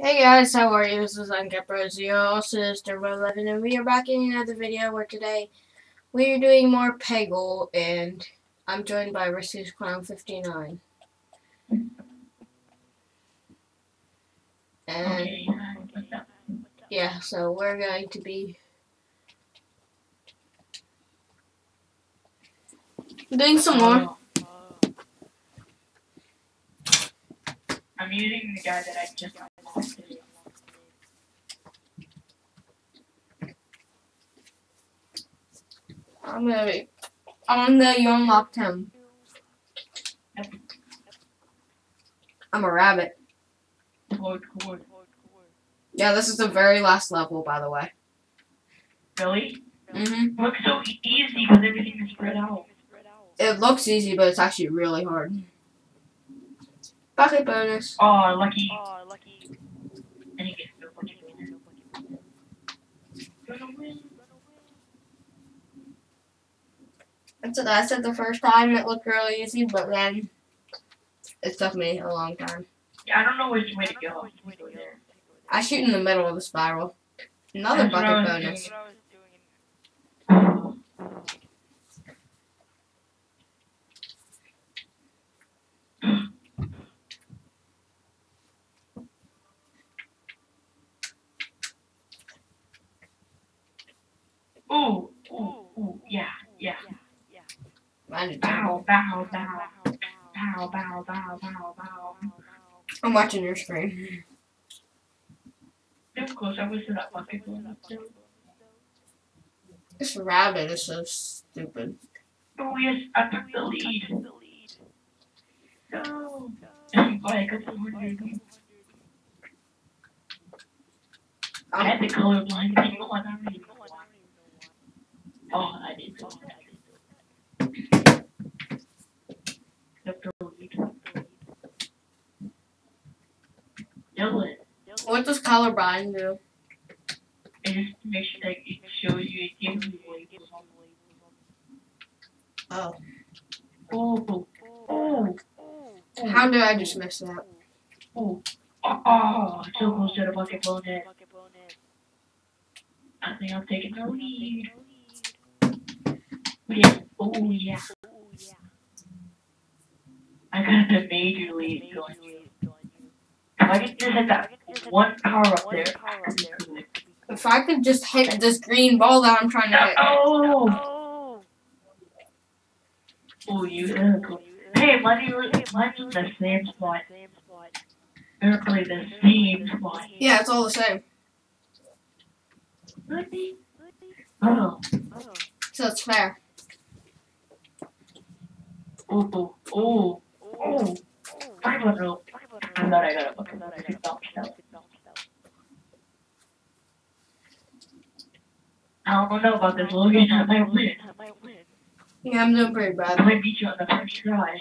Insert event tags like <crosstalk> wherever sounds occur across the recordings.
Hey guys, how are you? This is UnkeptRose0, also this is Turbo11, and we are back in another video where today we are doing more Peggle, and I'm joined by Riskiest Clown 59. And yeah, so we're going to be doing some more. Oh, oh. I'm using the guy that I just. I'm gonna be on the you unlocked him. I'm a rabbit. Cord, cord. Yeah, this is the very last level, by the way. Really? hmm Looks so easy because everything is spread out. It looks easy, but it's actually really hard. Bucket bonus. Oh, lucky. I didn't get no lucky winner. Gonna win. That's what I said the first time. It looked really easy, but then it took me a long time. Yeah, I don't know which way to go. I shoot in the middle of the spiral. Another That's bucket bonus. Ooh, ooh, ooh, yeah, yeah. Is Bow, bow, bow. Bow, bow, bow, bow, bow. I'm watching your screen. Too close. I wish that bucket was up there. This rabbit is so stupid. Oh yes, I took the lead. No. I'm like a hundred. I had the color blind thing on. I don't even know why. Oh, I did. so I did. Took the What does colorblind do? it just makes you like it shows you it gives you labels. Oh. Oh, oh, How did I just miss that? oh, oh, oh, so close to the bucket bonnet. I think I'm taking the lead. Yeah. Oh yeah. I got a major lead going. If I could just hit that one power up there, I could be good. If I could just hit this green ball that I'm trying to hit. Oh, oh, you. Hey, money, money, the same spot. Literally the same spot. Yeah, it's all the same. Money. Oh, So it's fair. Oh, oh, oh, oh. I don't know. I thought I got a bucket. I don't know about this, Logan. I might win. Yeah, I'm doing pretty Brad. I bad. might beat you on the first try.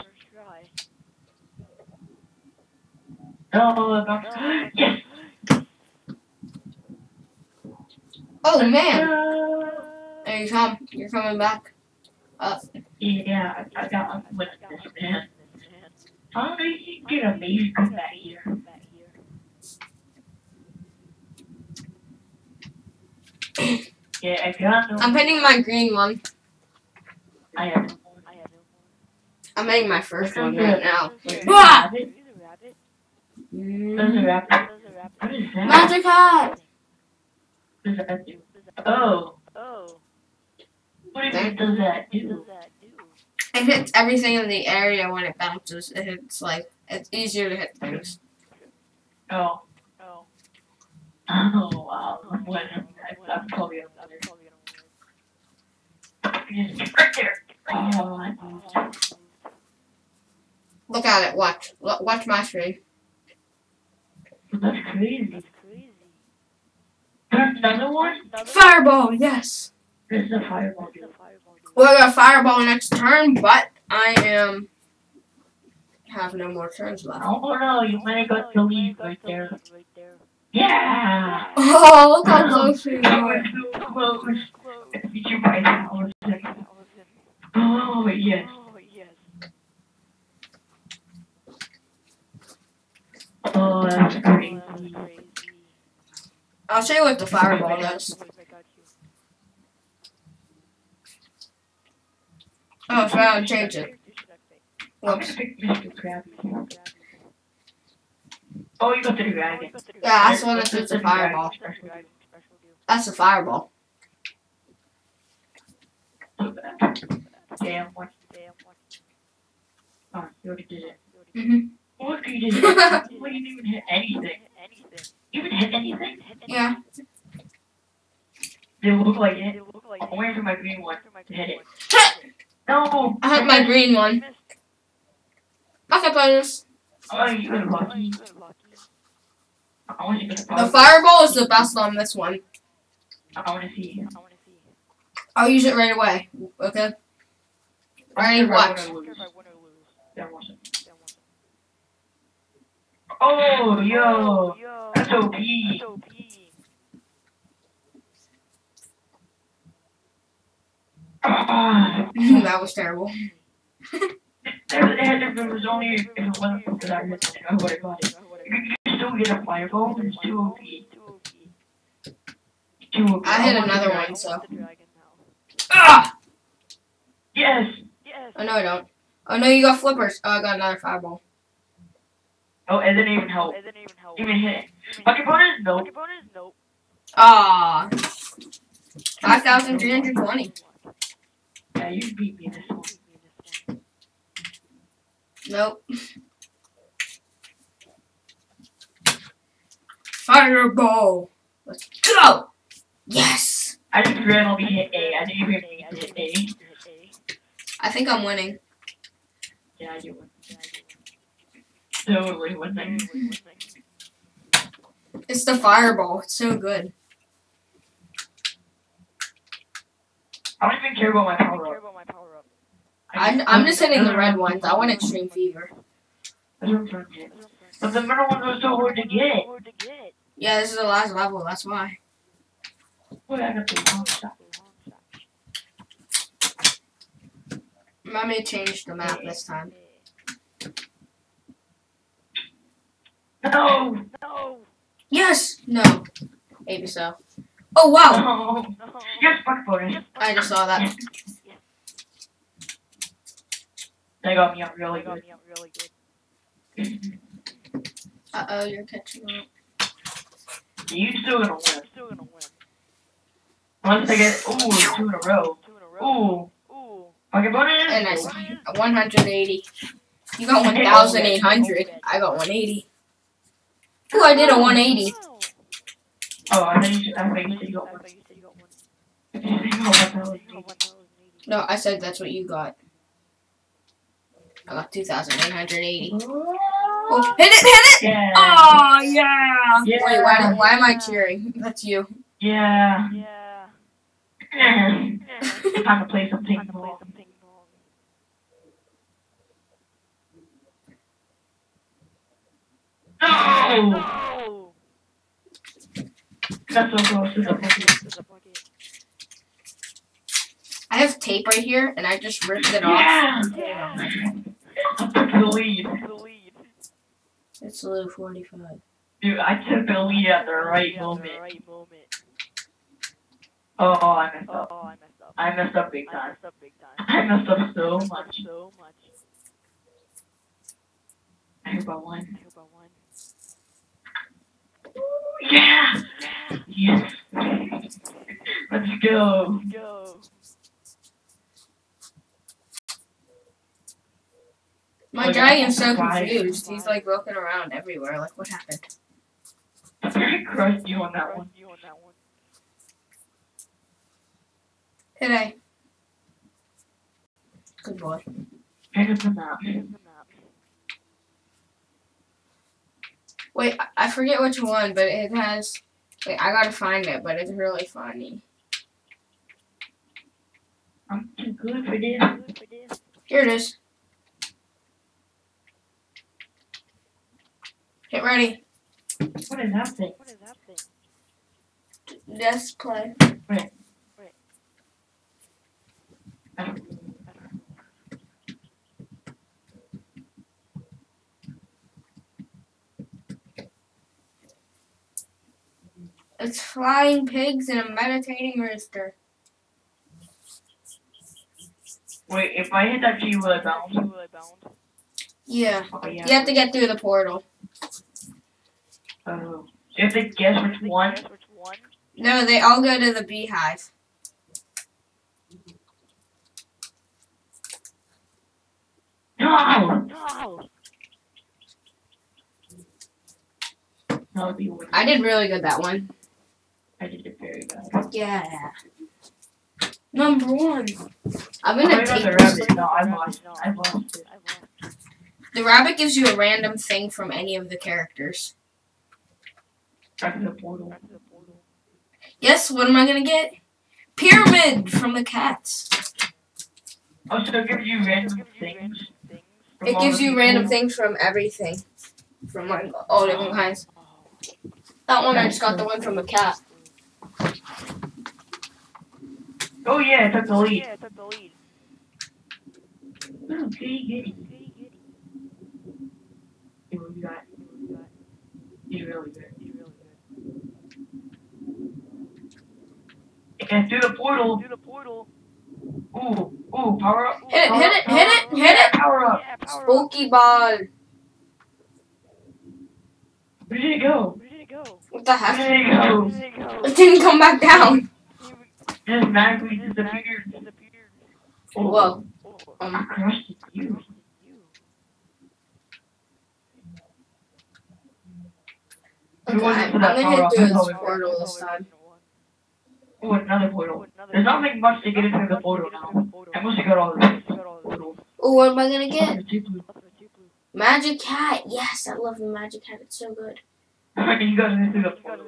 Oh, about yes. Oh man, there you come. You're coming back. Yeah, I, I got I'm with this man. How do you get a major comeback here? Yeah, I got no. I'm hitting my green one. I have. I'm hitting my first one There's right now. a Ah! rabbit. There's a Mm. rabbit. What is that? Magic hat. What does? Oh, what does that do? It hits everything in the area when it bounces. It hits like it's easier to hit things. Oh. Oh, wow. What? I'm probably another. Right there. Oh, Look at it. Watch. Watch my screen. that's crazy. There's another one? Fireball. Yes. This is a fireball. dude. We're gonna fireball next turn, but I am have no more turns left. Oh no, you might have got to leave right there. Yeah! <laughs> Oh, look how <laughs> close we That are. so close. I beat you by a thousand. Oh, yes. Oh, that's That's crazy. I'll show you what the fireball does. Oh, so I'll change it. Whoops. gonna pick Mr. Oh, you got the dragon. Yeah, that's the one that shoots a fireball. That's a fireball. Damn, what? Oh, you already did it. hmm What you did it? <laughs> Well, you didn't even hit anything. You didn't hit anything? Yeah. They look like it. I'm waiting for my green one to hit it. No! I had my green one. Bucket bonus. Oh, you got lucky. I one. you to get The fireball is the best on this one. I want to see. I'll use it right away. Okay. Ready? Watch. Oh, yo! That's OP. Ah, <laughs> that was terrible. There, there, there was only if it wasn't for that hit, I would have got it. You can still get a fireball, but it's too OP. I hit another one, so. Ah! Yes! Oh no, I don't. Oh no, you got flippers. Oh, I got another fireball. Oh, it didn't even help. Didn't Even hit. Bucket bonus? Nope. Ah. Five thousand three hundred twenty. Yeah, you beat me this one. Nope. Fireball. Let's go. Yes. I just randomly hit A. I didn't even mean to hit A. I think I'm winning. Yeah, I do win. Totally winning. It's the fireball. It's so good. I don't even care about my power up. I'm, I'm just hitting the red ones. I want extreme fever. That's what I'm trying to get. But the middle ones were so hard to get. Yeah, this is the last level. That's why. Wait, I got the wrong shot. Let me change the map this time. No! No! Yes. No. Maybe so. Oh wow. No! Yes, fuck bonus. I just saw that. They got me up really good. <clears throat> Uh oh, you're catching up. You still gonna win. Once I get ooh two in a row. Two in a row. Ooh. Fucking bonus. And I saw 180. You got 1,800. I got 180. Ooh, I did a 180. Oh, I think you, I think you said you got one. You got one thousand. No, I said that's what you got. I got 2,880. Oh, hit it, hit it! Yeah. Oh, yeah! Yeah. Wait, why, why am I cheering? That's you. Yeah. Yeah. It's time to play some ping pong. No! That's so close to the bucket. I have tape right here, and I just ripped it off. Yeah! I took the lead. It's a little 45. Dude, I took the lead at the right moment. Oh, I messed up. I messed up big time. I messed up so much. So much. I hope I won. Yeah! Yes! Let's go! My dragon's so confused. He's like looking around everywhere. Like, what happened? I crushed you on that one. Hit A. Good boy. Pick up the map. Wait, I- I forget which one, but it has. Wait, I gotta find it, but it's really funny. I'm too good for this. Here it is. Get ready. What is that thing? Just play. It's flying pigs and a meditating rooster. Wait, if I hit that tree, will it bounce? Yeah. Oh, yeah. You have to get through the portal. Oh. You have to guess which one? No, they all go to the beehive. No! That would be weird. I did really good that one. I did it very bad. Yeah. Number one. I'm gonna I got take the this. rabbit. No, I lost. I lost it. The rabbit gives you a random thing from any of the characters. Back to the portal. Yes, what am I gonna get? Pyramid from the cats. Oh, so it gives you random things. from It gives you random things from everything. From like all different kinds. That one I just got the one from the cat. Oh yeah, it took the lead. Oh, goody goody. See what we got. He's really good. And through the portal. Do the portal. Ooh, ooh, power up. Hit it, power hit up, it, power hit it, hit it. Power up. Spooky ball. Where did it go? Where did it go? What the heck? Where heck? did it go? It didn't come back down. Just magically disappeared. Oh, Whoa. I Um, crushed you. Okay, I'm gonna power hit through That's this portal this time. Oh, another portal. There's not like much to get into the portal now. I must have got all the portals. Oh, what am I gonna get? Magic cat. Yes, I love the magic cat. It's so good. Have you got into the portal.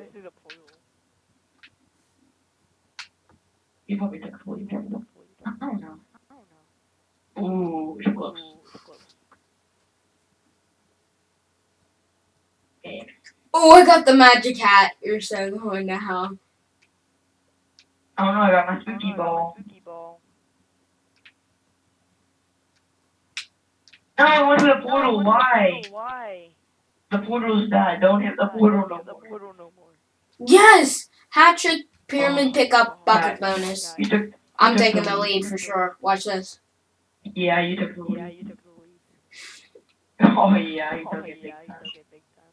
You probably took fully careful. I don't know. Ooh, it's close. Okay. Oh, I got the magic hat. You're so going to hell. Oh don't I got my spooky ball. No, I went to the portal. Why? Why? The portal's bad. Don't hit the portal no The more. portal no more. Yes! Hat trick pyramid Oh, pickup bucket nice. bonus. You took. I'm took taking the the lead for sure. Watch this. Yeah, you took the Yeah, lead. you took the lead. <laughs> Oh yeah, you Oh, took it big yeah, you time. took it big time.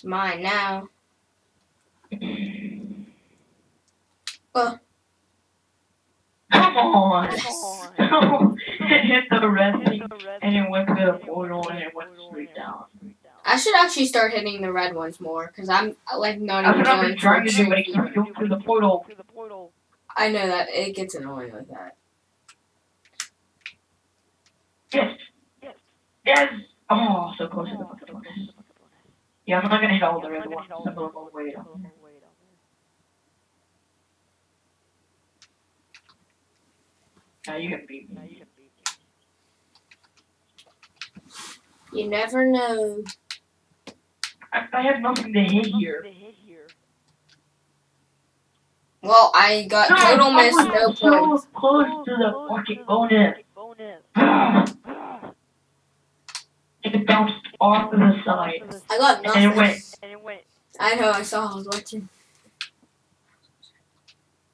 It's mine now. <clears throat> Come on. Yes. Come it hit the red on. thing Hit the red and it went to the portal and and it went straight down. I should actually start hitting the red ones more because I'm like not That's even what I've going trying to for do, but it keeps going through the portal. Through the portal. I know that it gets annoying like that. Yes. Yes. Yes. Oh, so close to the Oh, bucket Yeah, I'm not gonna hit all Yeah, the I'm red not gonna ones. hit all Some the of wait Some up. of them will wait down Yeah, you can beat there. Now you can beat me. You never know. I, I have nothing to hit here. They hit here. Well, I got No, total I miss, was no so points. close to the Close bucket bonus. <sighs> <sighs> bucket bonus. It bounced off to the side. Off to the I got And nothing. it went. And it went. I know, I saw, I was watching.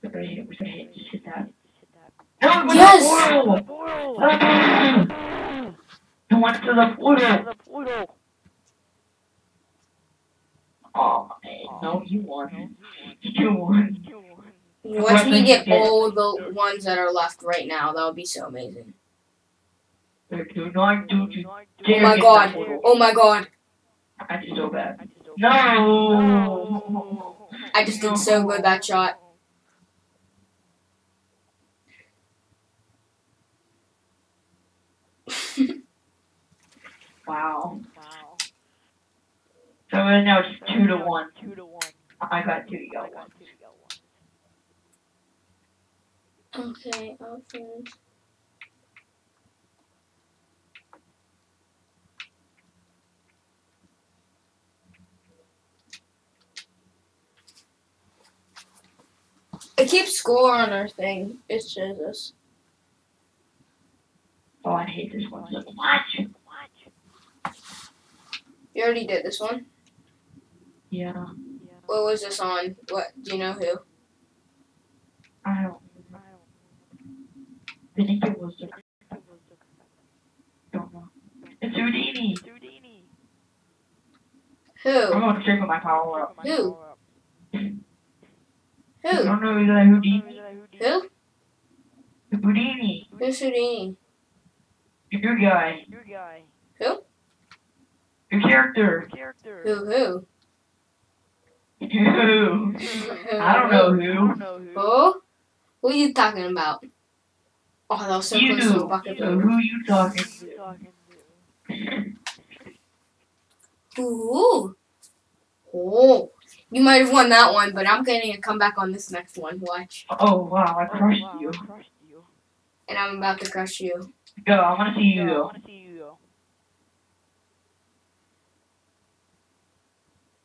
We're gonna hit. We're gonna hit. Just hit that. No, it Yes! the portal. Portal. Ah, it went to the portal. Oh man, no, you won. You won. You won. Once we get get- all the ones that are left right now, that would be so amazing. Do not do you Oh my god. Oh my god. I did so bad. I just No. I just did so good that shot. <laughs> Wow. Wow. So right now it's two to one. Two to one. I got two. You I got one. got two. You got one. Okay, options. It keeps score on our thing. It shows us. Oh, I hate this one. What? You already did this one. Yeah. Yeah. what was this on? What do you know who? I don't. I think it was the. Don't know. It's Houdini. I'm Who? going straight for my power up. Who? <laughs> You Who? don't know who that Houdini? Who? Houdini. Who's Houdini? Your guy. Who? Your character. Who? Who? Who? I don't know who. Who? Who are you talking about? Oh, that was so You. close to a bucket. So who you talking to? Ooh. Oh. You might have won that one, but I'm getting a comeback on this next one. Watch. Oh wow, oh, I crushed you. And I'm about to crush you. Go, I wanna see you go. I see you go.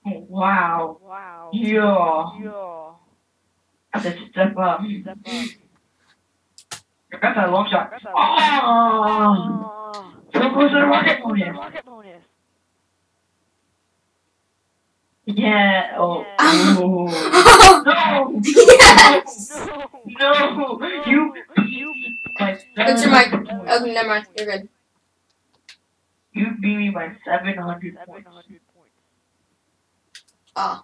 Oh wow. Wow. Yeah. Yeah. Let's step up. Step up. Got that long shot. Got that Oh! Oh. So close to the rocket bonus. Rocket bonus. Yeah. Oh. Yeah. <laughs> No. yes! No. No. You. You. By What's your mic? Oh, never mind. You're good. You beat me by 700 Seven points. hundred points. Ah.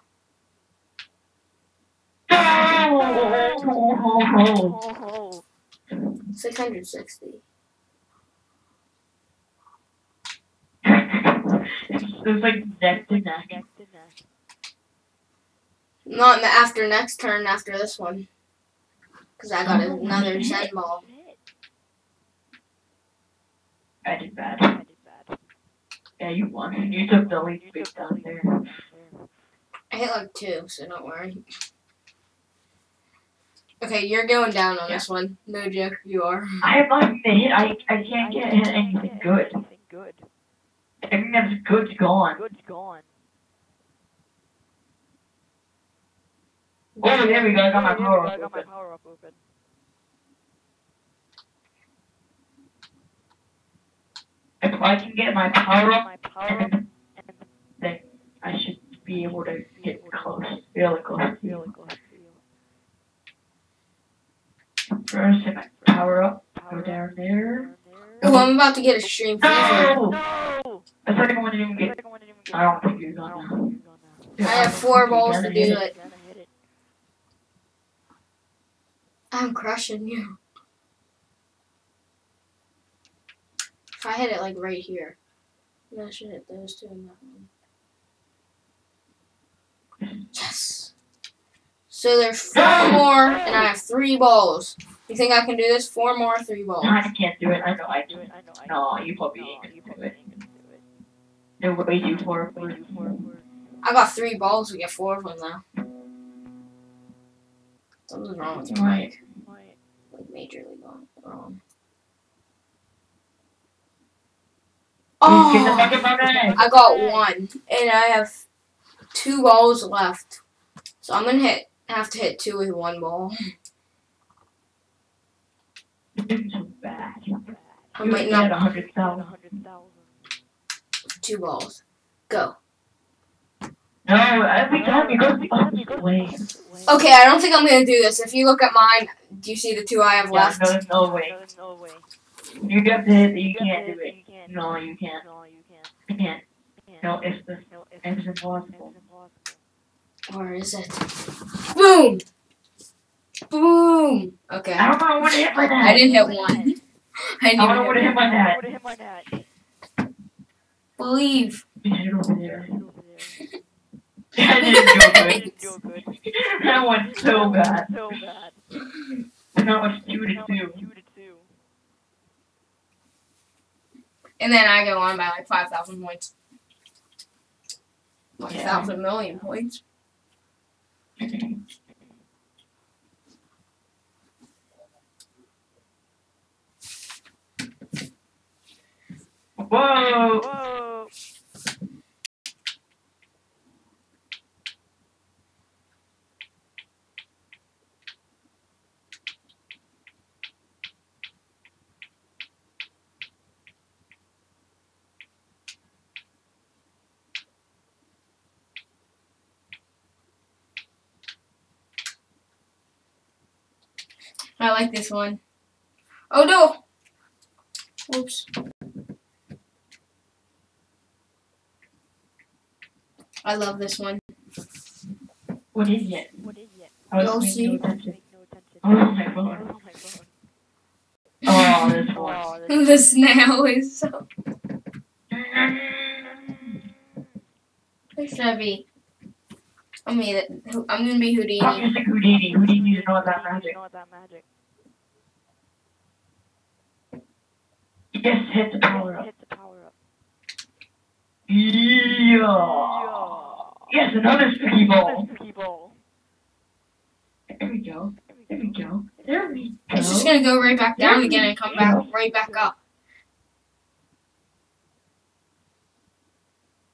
<laughs> Oh. No. Oh. 660. it's, it's like neck to neck. Neck to neck. Not in the after next turn after this one. Because I got oh, another Zen ball. I did bad. I did bad. Yeah, you won. You took the lead big down there. I hit like two, so don't worry. Okay, you're going down on this one. No joke, you are. I have not even hit. I I can't get hit anything good. Anything good. Everything that's good's gone. Good's gone. Oh, there we go. I got my Yeah, power I up got my open. power up open. If I can get my power up, My power up and then I should be able to get close, really close. to you. really close to you. First, hit my power up. Go Power up down there. down there. Oh, I'm about to get a stream fever. No! No! The second one didn't even get. Second one didn't even get. I don't think you're gonna. don't think you're gonna. I have four balls to do it. Gotta hit it. I'm crushing you. If I hit it like right here, then I should hit those two and that one. Yes. So there's four <gasps> more, and I have three balls. You think I can do this? Four more, three balls. No, I can't do it. I know I Do do it. it. I know. I No, know. you probably No, you probably it. ain't gonna do it. They're way too far. Way too far. I got three balls We get four of them now. Something's wrong with your mic. Might. Like majorly gone wrong. Oh! I got one, and I have two balls left. So I'm gonna hit have to hit two with one ball. You're bad. I might not a hundred A thousand. hundred thousand. two balls. Go. No, every time you go the opposite way. Okay, I don't think I'm gonna do this. If you look at mine, do you see the two I have Yeah, left? no, there's no way. No, there's no way. You get to hit, you You can't got do it. You can't. No, you can't. No, you can't. You can't. You can't. No, it's the No, it's, it's it's impossible. impossible. Or is it? Boom! Boom! Okay. I don't know what to hit my I didn't hit one. I <laughs> didn't I don't know even what to hit hit my I net. would've hit my net. Believe. You hit it over there. Right over there. I didn't do I good. didn't do. That <laughs> went so bad. So bad. Now it's two to two. to two. And then I go on by like 5,000 points. Yeah. 5,000 million points. Whoa! Whoa! I like this one. Oh no! Oops. I love this one. What is it? What is it? I was Go paying see. no attention. Make no attention. Oh my phone. Oh my phone. Oh, this one. Oh, the <laughs> snail is so heavy. I'm gonna, I'm gonna be Houdini. I'm just like Houdini. Houdini doesn't know what that magic. Know what that magic. Yes, hit the power up. Hit the power up. Yeah. Yes, another spooky ball. Spooky ball. There we go. There we go. There we go. It's just gonna go right back down again and come back right back up.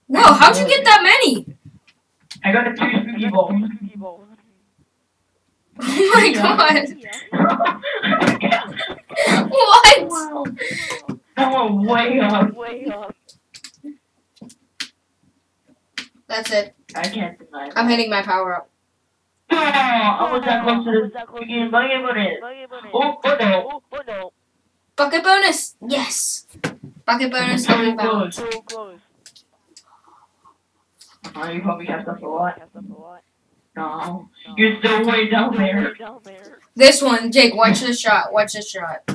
Whoa, how'd you get that many? I got a two spooky balls. Ball. <laughs> Oh my god. <laughs> Yeah. <laughs> What? Wow. <laughs> Way up. Way up. That's it. I can't deny that. I'm hitting my power up. Oh, <laughs> I was that close to Was the that close to freaking the- bucket bonus. Bucket bonus. Oh, oh no. Oh, oh no. Bucket bonus! Yes! Bucket bonus So on close. So close. Oh, you probably have stuff a lot. Cast up a lot. No. You're still way down there. Way down there. This one, Jake, watch this shot. Watch this shot.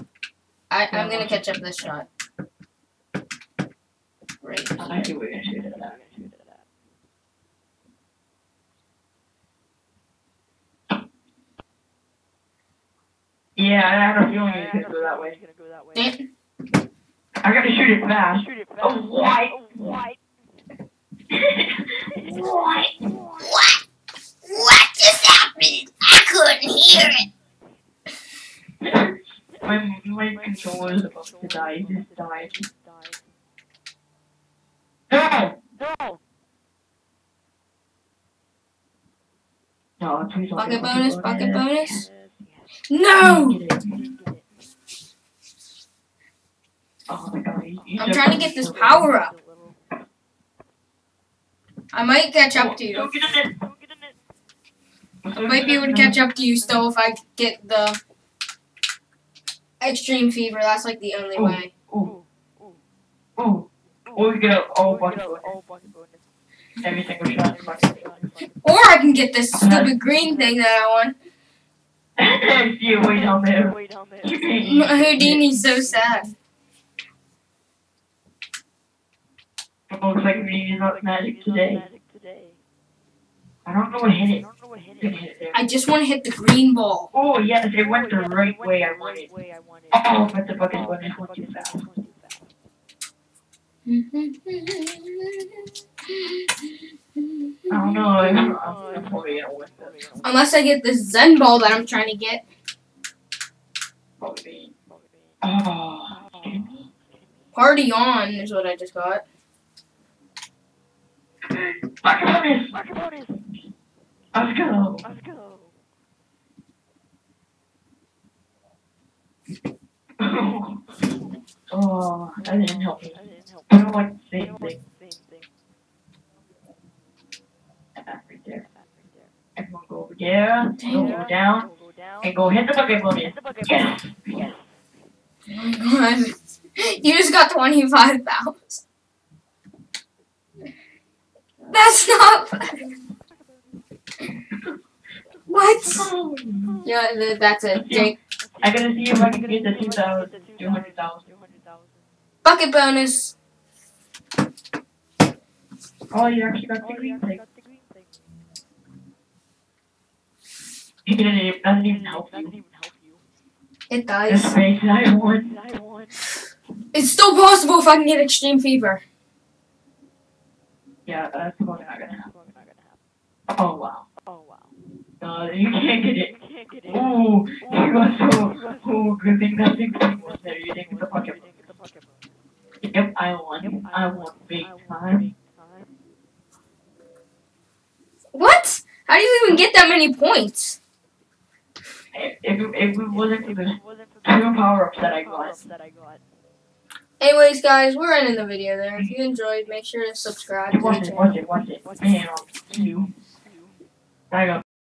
I, I'm gonna catch up this shot. Right. I see what you're gonna shoot at that. Yeah, I had a feeling it was gonna go that way. Damn. I gotta shoot it fast. Shoot it oh, fast. Oh, white. Oh, white. what? What? <laughs> What just happened? I couldn't hear it. My my controller is about to die. Just died. No! No. No, please don't Bucket get bonus, bucket bonus. Yes, yes. No! Get it. Didn't get it. Oh my god. you- you I'm took trying to it. get this power up. A little. I might catch up to you. Don't get in it. Don't get in it. I might be able to catch up to you still if I get the extreme fever. That's like the only Ooh. way. Ooh, Ooh. ooh. Ooh. Or we get a Get bucket a- bonus. Oh, bucket bonus. Every single shot. Or I can get this uh-huh. stupid green thing that I want. I see it way there. Way down there. Houdini's so sad. It looks like Houdini's not magic not today. Magic today. I don't know what hit it. don't know what hit Didn't it. hit it there. I just want to hit the green ball. Oh yes, it went oh, the Oh, right way I right wanted. way I wanted. Oh, but the bucket Oh, bonus the went too bucket fast. bonus went too fast. I don't know. I'm, <laughs> I'm, I'm probably gonna win this. Unless I get this Zen ball that I'm trying to get. Probably. Oh. Party on is what I just got. Bucket bonus. Let's go. Let's go. oh, that didn't help me. I didn't help. I don't like the same don't like thing. the same thing. Right there. Right there. Everyone go over there. Go Yeah. go down. Go, go down. And go hit the bucket bonus. Hit the Yes. Yes. Oh my god. You just got 25,000. That's not. What? <laughs> Yeah, that's it. Jake. I gotta see if I can get the 2,000, 200,000. Bucket bonus. Oh, you actually got the green thing. got the green thing. It didn't even, doesn't even help you. even help. It This does. face I won. It's still possible if I can get extreme fever. Yeah, uh, that's probably not gonna happen. Probably not gonna happen. Oh, wow. Oh wow. No, you can't get it. You can't get it. Ooh, you got so. Ooh, good thing that big thing was there. You didn't get the bucket. You didn't get the bucket bonus. Yep, I won. Yep, I won big time. big time. What? How do you even get that many points? If, if, it wasn't for the It two power ups that I got. that I got. Anyways, guys, we're ending the video there. If you enjoyed, make sure to subscribe to the Watch it, watch it, watch it. Damn. Two. I got